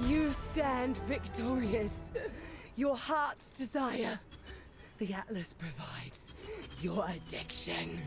You stand victorious. Your heart's desire. The Atlas provides your addiction.